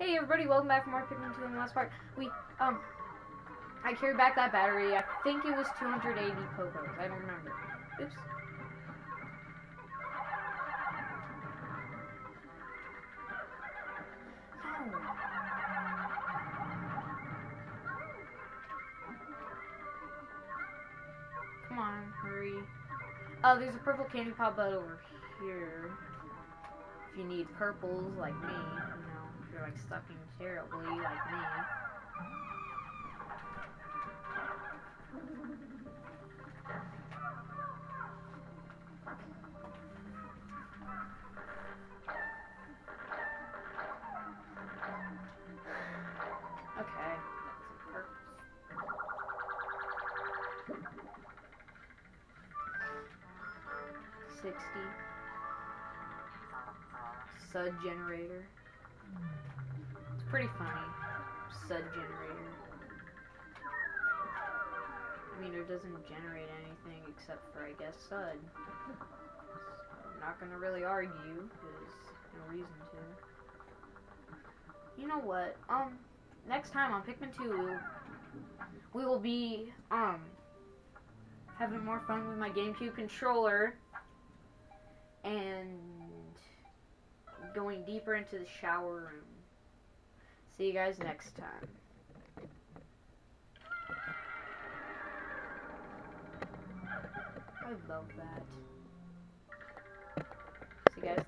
Hey everybody, welcome back for more Pikmin 2 in the last part. We, um, I carried back that battery. I think it was 280 Pokos. I don't remember. Oops. Come on, hurry. Oh, there's a purple candy pop bud over here. If you need purples like me, you know, you're like stuck in terribly like me. Okay. Sixty. Sud generator. It's pretty funny. Sud generator. I mean, it doesn't generate anything except for, I guess, Sud. I'm not gonna really argue, because no reason to. You know what? Um, next time on Pikmin 2, we will, we will be, um, having more fun with my GameCube controller and going deeper into the shower room. See you guys next time. I love that. See you guys.